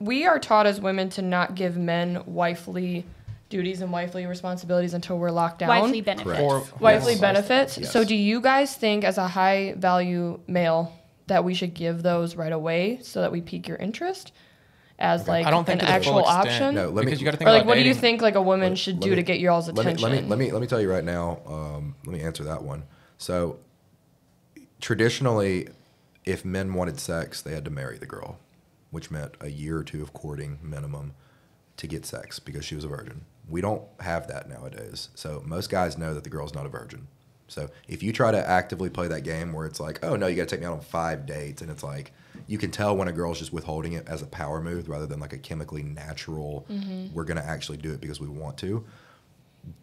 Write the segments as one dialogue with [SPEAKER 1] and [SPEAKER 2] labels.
[SPEAKER 1] we are taught as women to not give men wifely duties and wifely responsibilities until we're locked down.
[SPEAKER 2] Wifely benefits.
[SPEAKER 3] Or-
[SPEAKER 1] Wifely
[SPEAKER 3] Yes.
[SPEAKER 1] benefits.
[SPEAKER 3] Yes.
[SPEAKER 1] So, do you guys think, as a high value male, that we should give those right away so that we pique your interest as like
[SPEAKER 3] I don't think
[SPEAKER 1] an
[SPEAKER 3] to the full
[SPEAKER 1] actual option?
[SPEAKER 4] No, let me-
[SPEAKER 3] because you got to think
[SPEAKER 1] or like,
[SPEAKER 3] about
[SPEAKER 1] what do you think like a woman
[SPEAKER 4] Let-
[SPEAKER 1] should
[SPEAKER 4] let
[SPEAKER 1] do
[SPEAKER 4] me-
[SPEAKER 1] to get y'all's
[SPEAKER 4] let me,
[SPEAKER 1] attention?
[SPEAKER 4] let me let me let me tell you right now. Um, let me answer that one. So, traditionally, if men wanted sex, they had to marry the girl, which meant a year or two of courting minimum to get sex because she was a virgin. We don't have that nowadays. So most guys know that the girl's not a virgin. So if you try to actively play that game where it's like, oh no, you got to take me out on five dates, and it's like you can tell when a girl's just withholding it as a power move rather than like a chemically natural. We're gonna actually do it because we want to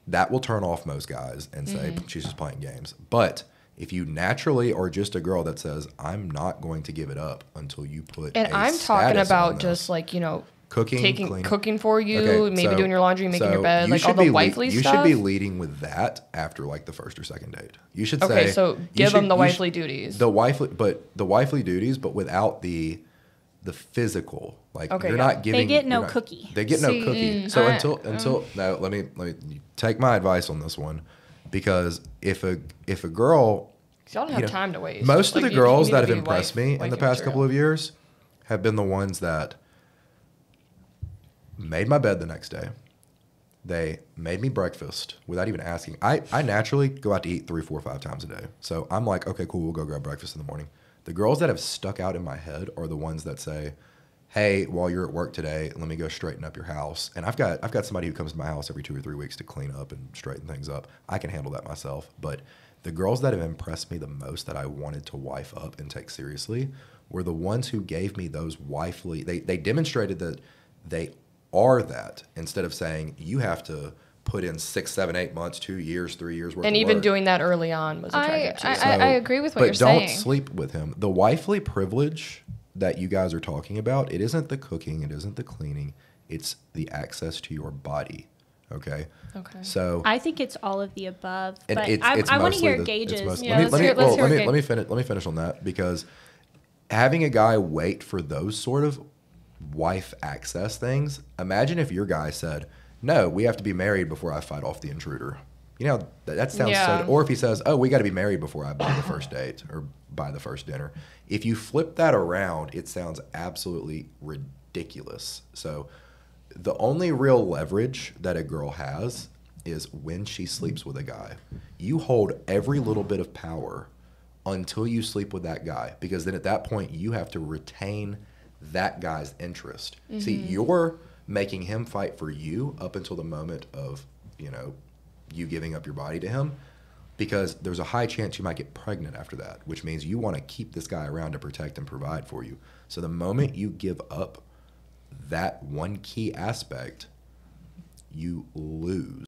[SPEAKER 4] that will turn off most guys and say
[SPEAKER 1] Mm-hmm.
[SPEAKER 4] she's just playing games. But if you naturally are just a girl that says I'm not going to give it up until you put
[SPEAKER 1] and
[SPEAKER 4] i
[SPEAKER 1] I'm talking about
[SPEAKER 4] on
[SPEAKER 1] just like you know
[SPEAKER 4] cooking,
[SPEAKER 1] taking
[SPEAKER 4] cleaning.
[SPEAKER 1] cooking for you,
[SPEAKER 4] Okay,
[SPEAKER 1] maybe
[SPEAKER 4] so-
[SPEAKER 1] doing your laundry, making
[SPEAKER 4] so
[SPEAKER 1] your bed,
[SPEAKER 4] you
[SPEAKER 1] like all
[SPEAKER 4] should
[SPEAKER 1] the
[SPEAKER 4] be le-
[SPEAKER 1] wifely
[SPEAKER 4] You
[SPEAKER 1] stuff.
[SPEAKER 4] You should be leading with that after like the first or second date. You should say
[SPEAKER 1] okay,
[SPEAKER 4] say
[SPEAKER 1] so
[SPEAKER 4] you
[SPEAKER 1] give
[SPEAKER 4] should-
[SPEAKER 1] them the
[SPEAKER 4] you should-
[SPEAKER 1] wifely duties.
[SPEAKER 4] the wifely, but the wifely duties, but without the the physical. Like
[SPEAKER 1] Okay,
[SPEAKER 4] you're
[SPEAKER 1] yeah.
[SPEAKER 4] not giving.
[SPEAKER 2] They
[SPEAKER 4] get
[SPEAKER 2] no
[SPEAKER 4] not-
[SPEAKER 2] cookie.
[SPEAKER 4] They get
[SPEAKER 1] See,
[SPEAKER 4] no cookie.
[SPEAKER 1] mm,
[SPEAKER 4] so
[SPEAKER 1] I-
[SPEAKER 4] until until no, let me let me take my advice on this one, because if a if a girl,
[SPEAKER 1] y'all don't have
[SPEAKER 4] know,
[SPEAKER 1] time to waste.
[SPEAKER 4] most
[SPEAKER 1] Like,
[SPEAKER 4] of the girls that have impressed
[SPEAKER 1] wife-
[SPEAKER 4] me in the past couple of years have been the ones that made my bed the next day. They made me breakfast without even asking. I, I naturally go out to eat three, four, five times a day. So I'm like, okay, cool, we'll go grab breakfast in the morning. The girls that have stuck out in my head are the ones that say, Hey, while you're at work today, let me go straighten up your house. And I've got I've got somebody who comes to my house every two or three weeks to clean up and straighten things up. I can handle that myself. But the girls that have impressed me the most that I wanted to wife up and take seriously were the ones who gave me those wifely they, they demonstrated that they are that instead of saying you have to put in six, seven, eight months, two years, three years worth
[SPEAKER 1] and
[SPEAKER 4] of
[SPEAKER 1] even
[SPEAKER 4] work.
[SPEAKER 1] doing that early on was
[SPEAKER 5] I-
[SPEAKER 1] attractive to you.
[SPEAKER 5] I- I agree with what
[SPEAKER 4] but
[SPEAKER 5] you're saying.
[SPEAKER 4] don't sleep with him. The wifely privilege that you guys are talking about, it isn't the cooking, it isn't the cleaning, it's the access to your body. Okay.
[SPEAKER 1] Okay.
[SPEAKER 4] So
[SPEAKER 2] I think it's all of the above,
[SPEAKER 4] and
[SPEAKER 2] but
[SPEAKER 4] it's,
[SPEAKER 2] I,
[SPEAKER 4] it's
[SPEAKER 2] I want to
[SPEAKER 4] mostly
[SPEAKER 2] hear
[SPEAKER 4] the-
[SPEAKER 2] Gage's.
[SPEAKER 4] most-
[SPEAKER 5] Yeah,
[SPEAKER 4] let me,
[SPEAKER 5] let's
[SPEAKER 4] let me,
[SPEAKER 5] hear- let's
[SPEAKER 4] well,
[SPEAKER 5] hear
[SPEAKER 4] let me, let me finish. Let me finish on that because having a guy wait for those sort of wife access things. Imagine if your guy said, "No, we have to be married before I fight off the intruder." You know that, that sounds
[SPEAKER 1] Yeah.
[SPEAKER 4] so. Or if he says, "Oh, we got to be married before I buy the first date or buy the first dinner," if you flip that around, it sounds absolutely ridiculous. So the only real leverage that a girl has is when she sleeps with a guy. You hold every little bit of power until you sleep with that guy because then at that point you have to retain that guy's interest. See, mm-hmm. you're making him fight for you up until the moment of, you know, you giving up your body to him because there's a high chance you might get pregnant after that, which means you want to keep this guy around to protect and provide for you. So the moment you give up that one key aspect, you lose.